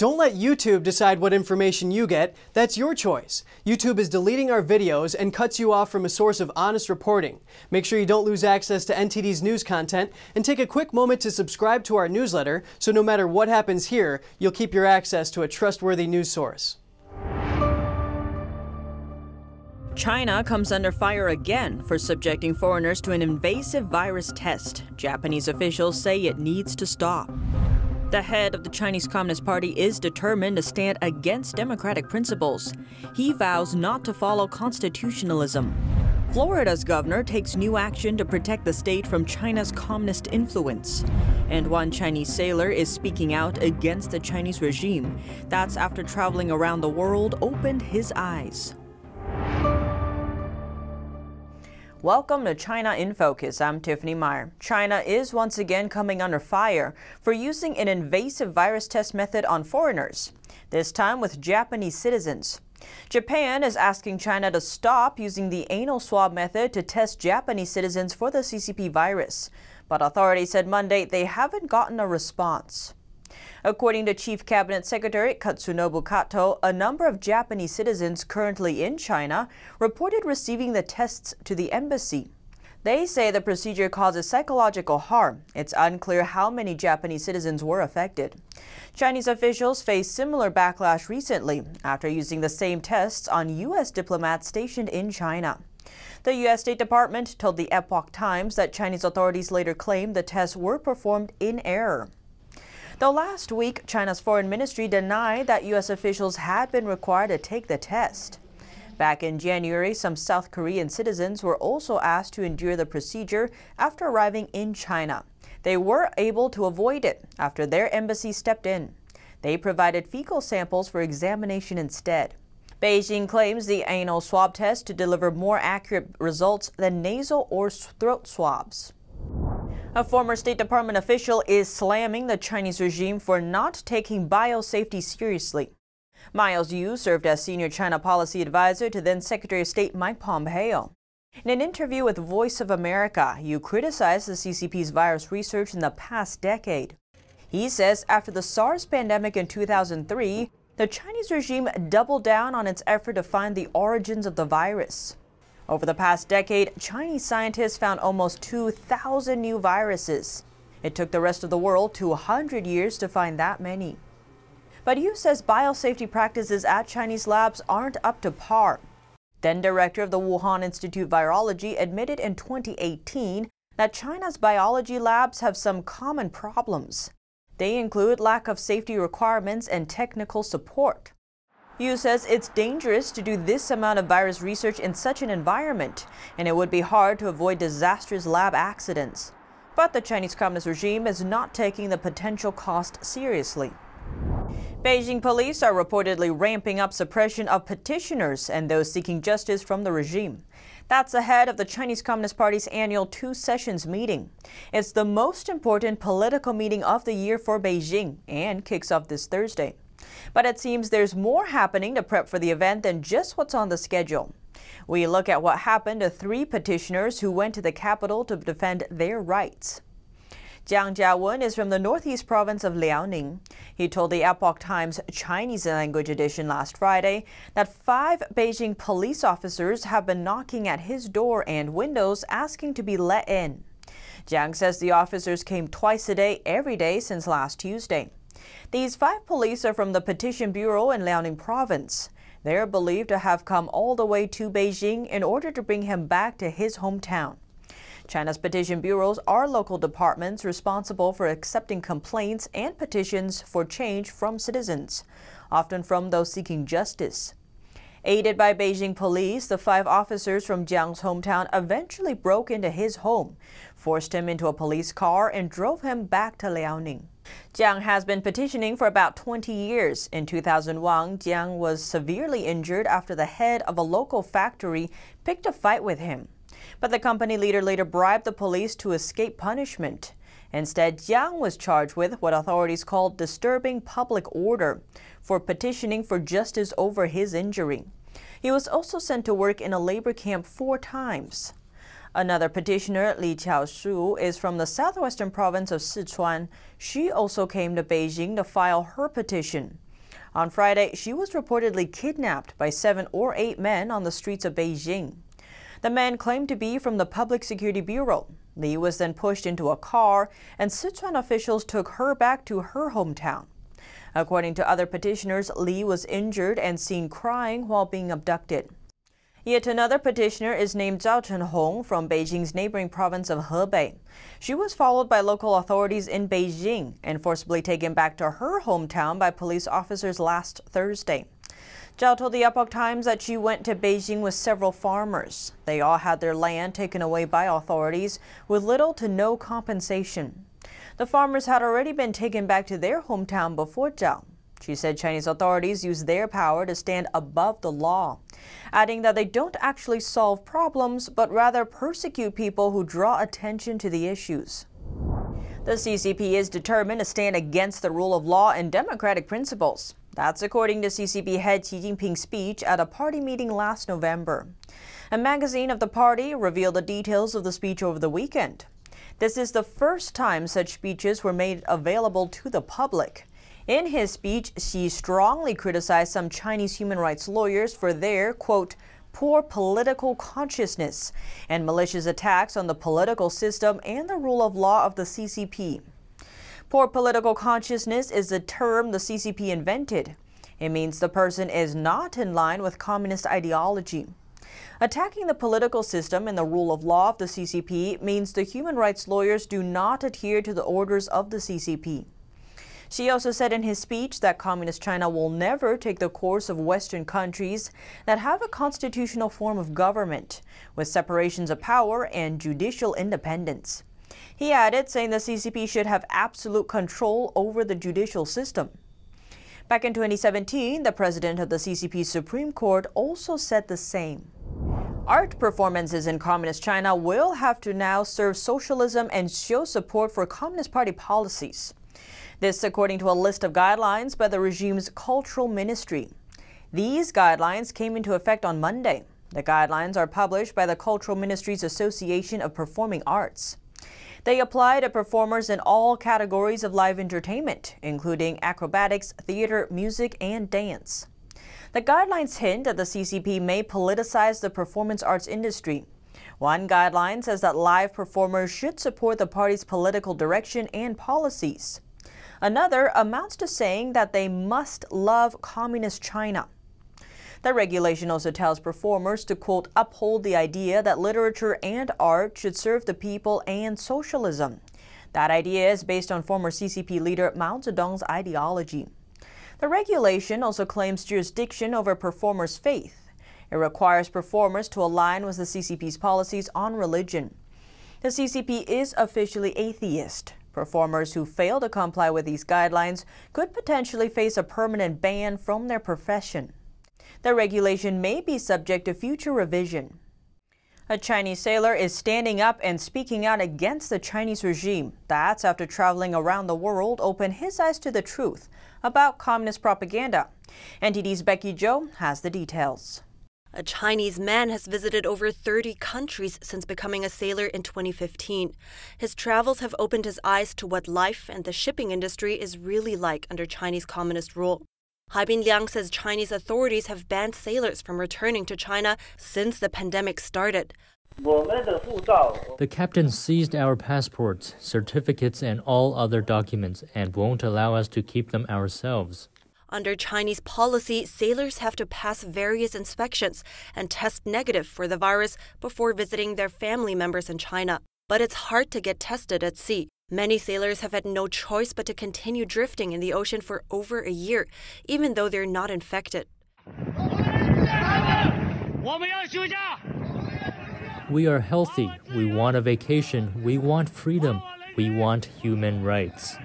Don't let YouTube decide what information you get. That's your choice. YouTube is deleting our videos and cuts you off from a source of honest reporting. Make sure you don't lose access to NTD's news content and take a quick moment to subscribe to our newsletter so no matter what happens here, you'll keep your access to a trustworthy news source. China comes under fire again for subjecting foreigners to an invasive virus test. Japanese officials say it needs to stop. The head of the Chinese Communist Party is determined to stand against democratic principles. He vows not to follow constitutionalism. Florida's governor takes new action to protect the state from China's communist influence. And one Chinese sailor is speaking out against the Chinese regime. That's after traveling around the world opened his eyes. Welcome to China in Focus. I'm Tiffany Meyer. China is once again coming under fire for using an invasive virus test method on foreigners, this time with Japanese citizens. Japan is asking China to stop using the anal swab method to test Japanese citizens for the CCP virus. But authorities said Monday they haven't gotten a response. According to Chief Cabinet Secretary Katsunobu Kato, a number of Japanese citizens currently in China reported receiving the tests to the embassy. They say the procedure causes psychological harm. It's unclear how many Japanese citizens were affected. Chinese officials faced similar backlash recently after using the same tests on U.S. diplomats stationed in China. The U.S. State Department told the Epoch Times that Chinese authorities later claimed the tests were performed in error. Though last week, China's foreign ministry denied that U.S. officials had been required to take the test. Back in January, some South Korean citizens were also asked to endure the procedure after arriving in China. They were able to avoid it after their embassy stepped in. They provided fecal samples for examination instead. Beijing claims the anal swab test to deliver more accurate results than nasal or throat swabs. A former State Department official is slamming the Chinese regime for not taking biosafety seriously. Miles Yu served as senior China policy advisor to then Secretary of State Mike Pompeo. In an interview with Voice of America, Yu criticized the CCP's virus research in the past decade. He says after the SARS pandemic in 2003, the Chinese regime doubled down on its effort to find the origins of the virus. Over the past decade, Chinese scientists found almost 2,000 new viruses. It took the rest of the world 200 years to find that many. But Yu says biosafety practices at Chinese labs aren't up to par. Then director of the Wuhan Institute of Virology admitted in 2018 that China's biology labs have some common problems. They include lack of safety requirements and technical support. Yu says it's dangerous to do this amount of virus research in such an environment, and it would be hard to avoid disastrous lab accidents. But the Chinese Communist regime is not taking the potential cost seriously. Beijing police are reportedly ramping up suppression of petitioners and those seeking justice from the regime. That's ahead of the Chinese Communist Party's annual two sessions meeting. It's the most important political meeting of the year for Beijing and kicks off this Thursday. But it seems there's more happening to prep for the event than just what's on the schedule. We look at what happened to three petitioners who went to the capital to defend their rights. Jiang Jiawen is from the northeast province of Liaoning. He told the Epoch Times Chinese language edition last Friday that five Beijing police officers have been knocking at his door and windows asking to be let in. Jiang says the officers came twice a day every day since last Tuesday. These five police are from the Petition Bureau in Liaoning Province. They are believed to have come all the way to Beijing in order to bring him back to his hometown. China's petition bureaus are local departments responsible for accepting complaints and petitions for change from citizens, often from those seeking justice. Aided by Beijing police, the five officers from Jiang's hometown eventually broke into his home, forced him into a police car, and drove him back to Liaoning. Jiang has been petitioning for about 20 years. In 2001, Jiang was severely injured after the head of a local factory picked a fight with him. But the company leader later bribed the police to escape punishment. Instead, Jiang was charged with what authorities called disturbing public order for petitioning for justice over his injury. He was also sent to work in a labor camp four times. Another petitioner, Li Qiaoshu, is from the southwestern province of Sichuan. She also came to Beijing to file her petition. On Friday, she was reportedly kidnapped by seven or eight men on the streets of Beijing. The men claimed to be from the Public Security Bureau. Li was then pushed into a car, and Sichuan officials took her back to her hometown. According to other petitioners, Li was injured and seen crying while being abducted. Yet another petitioner is named Zhao Chenhong from Beijing's neighboring province of Hebei. She was followed by local authorities in Beijing and forcibly taken back to her hometown by police officers last Thursday. Zhao told the Epoch Times that she went to Beijing with several farmers. They all had their land taken away by authorities with little to no compensation. The farmers had already been taken back to their hometown before Zhao. She said Chinese authorities use their power to stand above the law, adding that they don't actually solve problems, but rather persecute people who draw attention to the issues. The CCP is determined to stand against the rule of law and democratic principles. That's according to CCP head Xi Jinping's speech at a party meeting last November. A magazine of the party revealed the details of the speech over the weekend. This is the first time such speeches were made available to the public. In his speech, Xi strongly criticized some Chinese human rights lawyers for their, quote, poor political consciousness and malicious attacks on the political system and the rule of law of the CCP. Poor political consciousness is a term the CCP invented. It means the person is not in line with communist ideology. Attacking the political system and the rule of law of the CCP means the human rights lawyers do not adhere to the orders of the CCP. Xi also said in his speech that Communist China will never take the course of Western countries that have a constitutional form of government, with separations of power and judicial independence. He added, saying the CCP should have absolute control over the judicial system. Back in 2017, the president of the CCP Supreme Court also said the same. Art performances in Communist China will have to now serve socialism and show support for Communist Party policies. This according to a list of guidelines by the regime's cultural ministry. These guidelines came into effect on Monday. The guidelines are published by the Cultural Ministry's Association of Performing Arts. They apply to performers in all categories of live entertainment, including acrobatics, theater, music, and dance. The guidelines hint that the CCP may politicize the performance arts industry. One guideline says that live performers should support the party's political direction and policies. Another amounts to saying that they must love Communist China. The regulation also tells performers to, quote, uphold the idea that literature and art should serve the people and socialism. That idea is based on former CCP leader Mao Zedong's ideology. The regulation also claims jurisdiction over performers' faith. It requires performers to align with the CCP's policies on religion. The CCP is officially atheist. Performers who fail to comply with these guidelines could potentially face a permanent ban from their profession. The regulation may be subject to future revision. A Chinese sailor is standing up and speaking out against the Chinese regime. That's after traveling around the world opened his eyes to the truth about communist propaganda. NTD's Becky Zhou has the details. A Chinese man has visited over 30 countries since becoming a sailor in 2015. His travels have opened his eyes to what life and the shipping industry is really like under Chinese communist rule. Haibin Liang says Chinese authorities have banned sailors from returning to China since the pandemic started. The captain seized our passports, certificates, and all other documents and won't allow us to keep them ourselves. Under Chinese policy, sailors have to pass various inspections and test negative for the virus before visiting their family members in China. But it's hard to get tested at sea. Many sailors have had no choice but to continue drifting in the ocean for over a year, even though they're not infected. We are healthy. We want a vacation. We want freedom. We want human rights.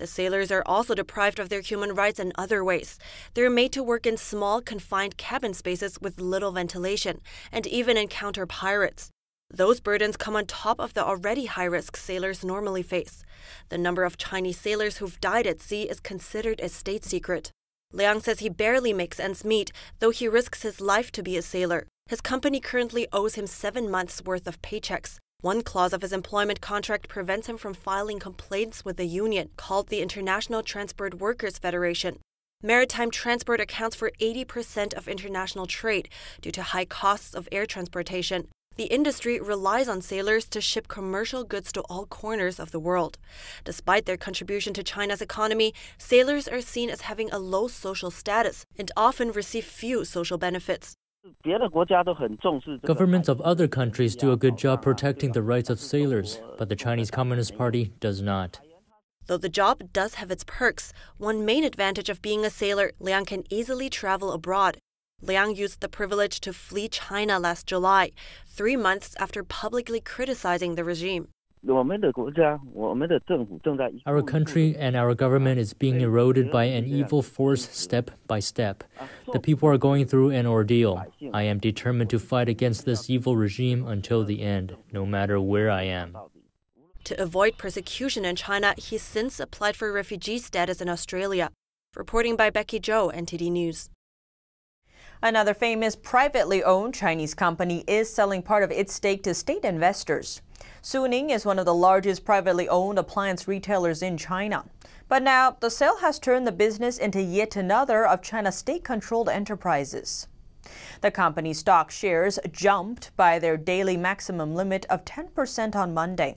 The sailors are also deprived of their human rights in other ways. They're made to work in small, confined cabin spaces with little ventilation and even encounter pirates. Those burdens come on top of the already high risk sailors normally face. The number of Chinese sailors who've died at sea is considered a state secret. Liang says he barely makes ends meet, though he risks his life to be a sailor. His company currently owes him seven months' worth of paychecks. One clause of his employment contract prevents him from filing complaints with the union, called the International Transport Workers Federation. Maritime transport accounts for 80% of international trade due to high costs of air transportation. The industry relies on sailors to ship commercial goods to all corners of the world. Despite their contribution to China's economy, sailors are seen as having a low social status and often receive few social benefits. Governments of other countries do a good job protecting the rights of sailors, but the Chinese Communist Party does not. Though the job does have its perks, one main advantage of being a sailor, Liang can easily travel abroad. Liang used the privilege to flee China last July, three months after publicly criticizing the regime. Our country and our government is being eroded by an evil force step by step. The people are going through an ordeal. I am determined to fight against this evil regime until the end, no matter where I am. To avoid persecution in China, he since applied for refugee status in Australia. Reporting by Becky Zhou, NTD News. Another famous privately owned Chinese company is selling part of its stake to state investors. Suning is one of the largest privately owned appliance retailers in China. But now, the sale has turned the business into yet another of China's state controlled enterprises. The company's stock shares jumped by their daily maximum limit of 10% on Monday.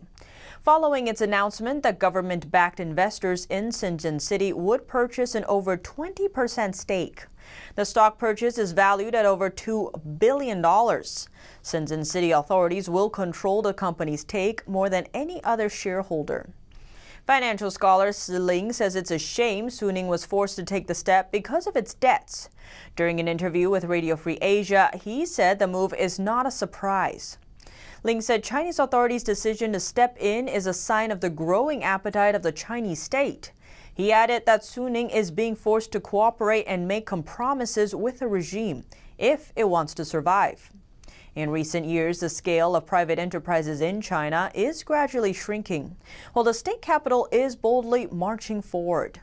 Following its announcement that government backed investors in Shenzhen City would purchase an over 20% stake. The stock purchase is valued at over $2 billion. Shenzhen City authorities will control the company's take more than any other shareholder. Financial scholar Si Ling says it's a shame Suning was forced to take the step because of its debts. During an interview with Radio Free Asia, he said the move is not a surprise. Ling said Chinese authorities' decision to step in is a sign of the growing appetite of the Chinese state. He added that Suning is being forced to cooperate and make compromises with the regime if it wants to survive. In recent years, the scale of private enterprises in China is gradually shrinking, while the state capital is boldly marching forward.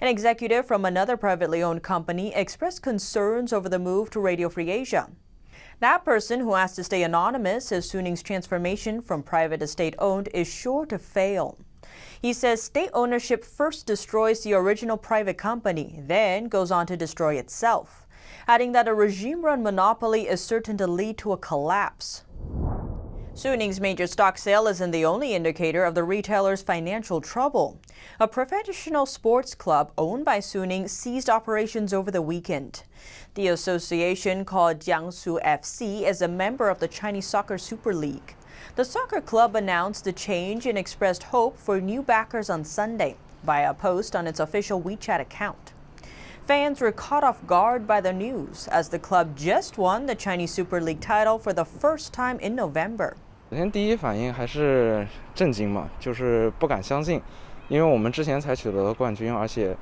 An executive from another privately owned company expressed concerns over the move to Radio Free Asia. That person, who asked to stay anonymous, says Suning's transformation from private to state owned is sure to fail. He says state ownership first destroys the original private company, then goes on to destroy itself, adding that a regime run monopoly is certain to lead to a collapse. Suning's major stock sale isn't the only indicator of the retailer's financial trouble. A professional sports club owned by Suning ceased operations over the weekend. The association, called Jiangsu FC, is a member of the Chinese Soccer Super League. The soccer club announced the change and expressed hope for new backers on Sunday via a post on its official WeChat account. Fans were caught off guard by the news as the club just won the Chinese Super League title for the first time in November. 首先，第一反应还是震惊嘛，就是不敢相信，因为我们之前才取得了冠军，而且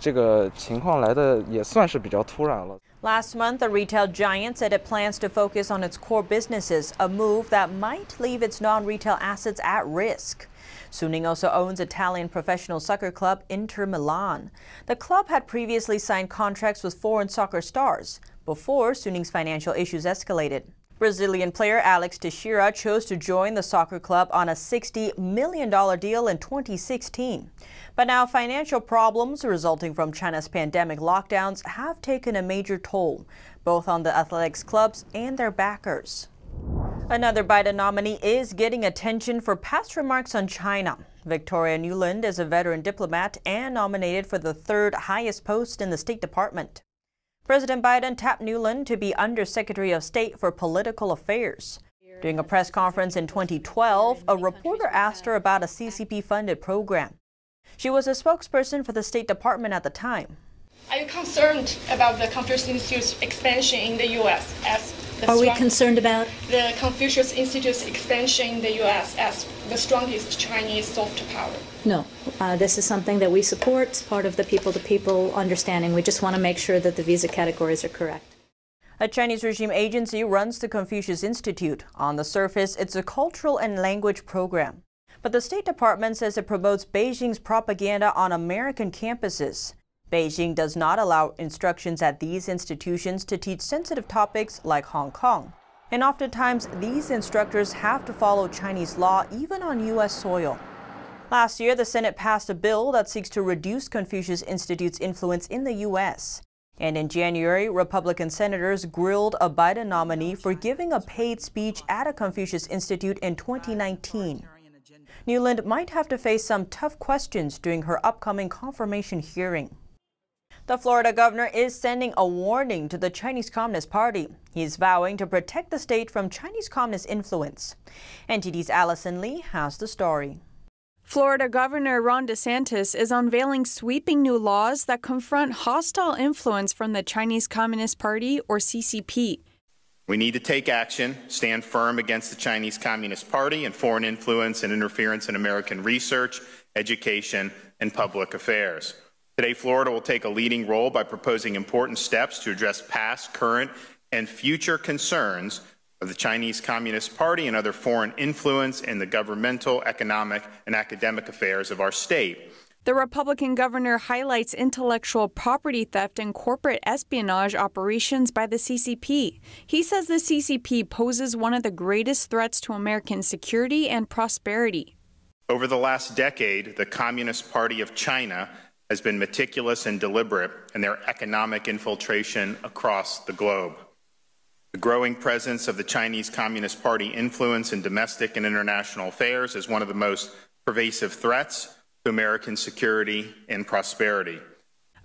这个情况来的也算是比较突然了。Last month, the retail giant said it plans to focus on its core businesses, a move that might leave its non-retail assets at risk. Suning also owns Italian professional soccer club Inter Milan. The club had previously signed contracts with foreign soccer stars before Suning's financial issues escalated. Brazilian player Alex Teixeira chose to join the soccer club on a $60 million deal in 2016. But now financial problems resulting from China's pandemic lockdowns have taken a major toll, both on the athletics clubs and their backers. Another Biden nominee is getting attention for past remarks on China. Victoria Nuland is a veteran diplomat and nominated for the third highest post in the State Department. President Biden tapped Nuland to be Undersecretary of State for Political Affairs. During a press conference in 2012, a reporter asked her about a CCP funded program. She was a spokesperson for the State Department at the time. Are you concerned about the Confucius Institute's expansion in the U.S. as Are we concerned about the Confucius Institute's expansion in the U.S. as the strongest Chinese soft power? No. Uh, this is something that we support. It's part of the people-to-people understanding. We just want to make sure that the visa categories are correct. A Chinese regime agency runs the Confucius Institute. On the surface, it's a cultural and language program. But the State Department says it promotes Beijing's propaganda on American campuses. Beijing does not allow instructions at these institutions to teach sensitive topics like Hong Kong. And oftentimes, these instructors have to follow Chinese law even on U.S. soil. Last year, the Senate passed a bill that seeks to reduce Confucius Institute's influence in the U.S. And in January, Republican senators grilled a Biden nominee for giving a paid speech at a Confucius Institute in 2019. Nuland might have to face some tough questions during her upcoming confirmation hearing. The Florida governor is sending a warning to the Chinese Communist Party. He's vowing to protect the state from Chinese Communist influence. NTD's Allison Lee has the story. Florida Governor Ron DeSantis is unveiling sweeping new laws that confront hostile influence from the Chinese Communist Party, or CCP. We need to take action, stand firm against the Chinese Communist Party and foreign influence and interference in American research, education, and public affairs. Today, Florida will take a leading role by proposing important steps to address past, current, and future concerns of the Chinese Communist Party and other foreign influence in the governmental, economic, and academic affairs of our state. The Republican governor highlights intellectual property theft and corporate espionage operations by the CCP. He says the CCP poses one of the greatest threats to American security and prosperity. Over the last decade, the Communist Party of China has been meticulous and deliberate in their economic infiltration across the globe. The growing presence of the Chinese Communist Party influence in domestic and international affairs is one of the most pervasive threats to American security and prosperity.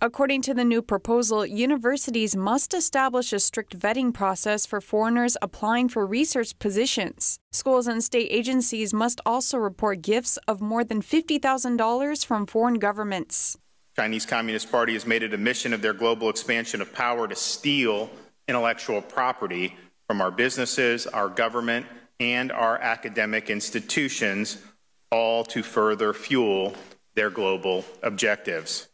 According to the new proposal, universities must establish a strict vetting process for foreigners applying for research positions. Schools and state agencies must also report gifts of more than $50,000 from foreign governments. Chinese Communist Party has made it a mission of their global expansion of power to steal intellectual property from our businesses, our government, and our academic institutions, all to further fuel their global objectives.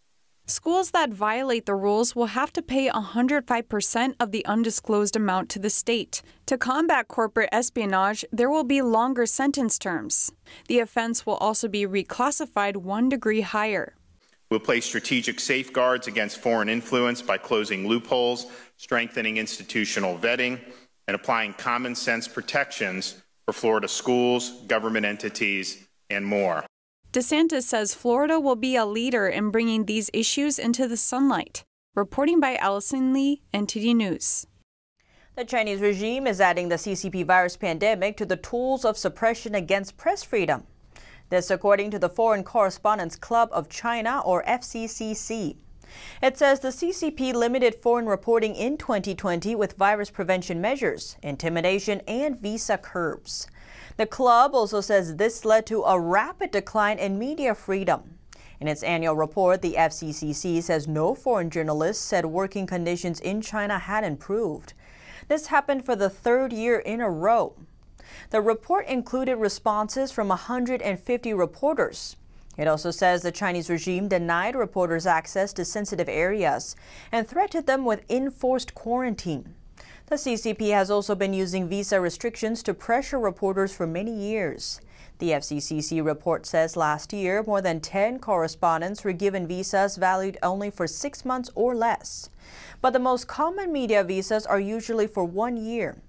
Schools that violate the rules will have to pay 105% of the undisclosed amount to the state. To combat corporate espionage, there will be longer sentence terms. The offense will also be reclassified one degree higher. We'll place strategic safeguards against foreign influence by closing loopholes, strengthening institutional vetting, and applying common sense protections for Florida schools, government entities, and more. DeSantis says Florida will be a leader in bringing these issues into the sunlight. Reporting by Allison Lee, NTD News. The Chinese regime is adding the CCP virus pandemic to the tools of suppression against press freedom. This according to the Foreign Correspondents Club of China, or FCCC. It says the CCP limited foreign reporting in 2020 with virus prevention measures, intimidation, and visa curbs. The club also says this led to a rapid decline in media freedom. In its annual report, the FCCC says no foreign journalists said working conditions in China had improved. This happened for the third year in a row. The report included responses from 150 reporters. It also says the Chinese regime denied reporters access to sensitive areas and threatened them with enforced quarantine. The CCP has also been using visa restrictions to pressure reporters for many years. The FCCC report says last year, more than 10 correspondents were given visas valued only for six months or less. But the most common media visas are usually for one year.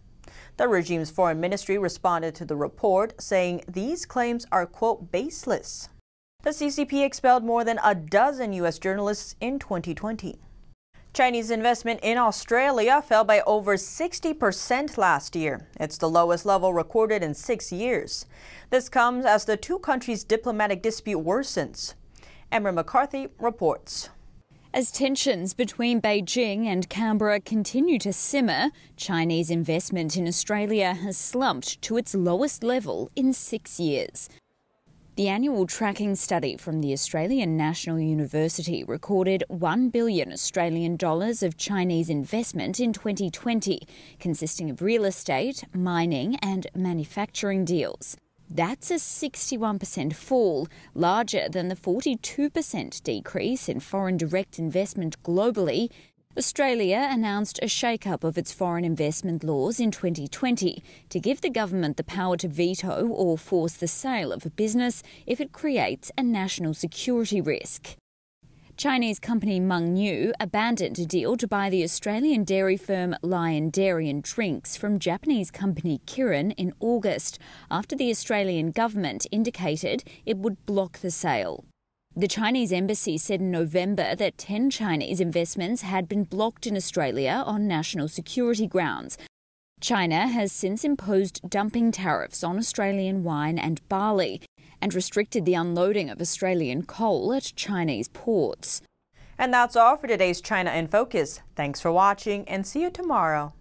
The regime's foreign ministry responded to the report, saying these claims are, quote, baseless. The CCP expelled more than a dozen U.S. journalists in 2020. Chinese investment in Australia fell by over 60% last year. It's the lowest level recorded in six years. This comes as the two countries' diplomatic dispute worsens. Emma McCarthy reports. As tensions between Beijing and Canberra continue to simmer, Chinese investment in Australia has slumped to its lowest level in six years. The annual tracking study from the Australian National University recorded 1 billion Australian dollars of Chinese investment in 2020, consisting of real estate, mining, and manufacturing deals. That's a 61% fall, larger than the 42% decrease in foreign direct investment globally Australia announced a shake-up of its foreign investment laws in 2020 to give the government the power to veto or force the sale of a business if it creates a national security risk. Chinese company Meng Mengniu abandoned a deal to buy the Australian dairy firm Lion Dairy and Drinks from Japanese company Kirin in August after the Australian government indicated it would block the sale. The Chinese embassy said in November that 10 Chinese investments had been blocked in Australia on national security grounds. China has since imposed dumping tariffs on Australian wine and barley, and restricted the unloading of Australian coal at Chinese ports. And that's all for today's China in Focus. Thanks for watching and see you tomorrow.